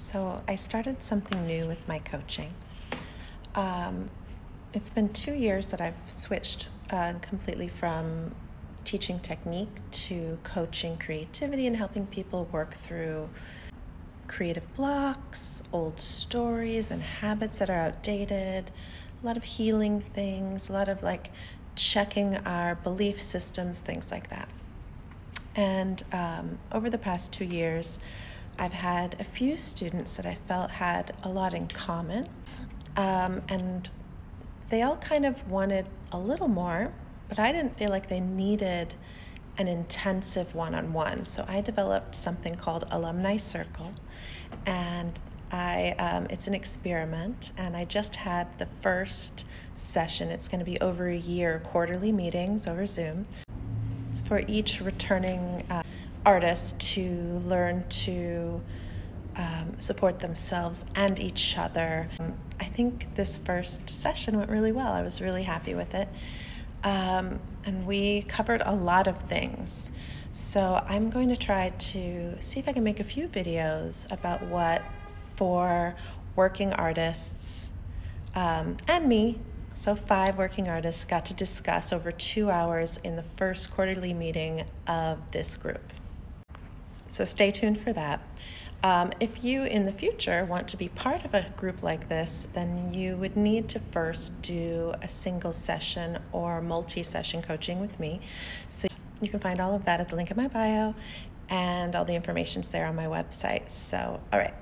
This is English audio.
So I started something new with my coaching. Um, it's been two years that I've switched uh, completely from teaching technique to coaching creativity and helping people work through creative blocks, old stories, and habits that are outdated, a lot of healing things, a lot of like checking our belief systems, things like that. And um, over the past two years, I've had a few students that I felt had a lot in common. Um, and they all kind of wanted a little more, but I didn't feel like they needed an intensive one on one. So I developed something called Alumni Circle. And I, um, it's an experiment, and I just had the first session. It's going to be over a year, quarterly meetings over Zoom. It's for each returning uh, artists to learn to um, support themselves and each other. Um, I think this first session went really well. I was really happy with it. Um, and we covered a lot of things. So I'm going to try to see if I can make a few videos about what for working artists um, and me so, five working artists got to discuss over two hours in the first quarterly meeting of this group. So, stay tuned for that. Um, if you in the future want to be part of a group like this, then you would need to first do a single session or multi session coaching with me. So, you can find all of that at the link in my bio, and all the information's there on my website. So, all right.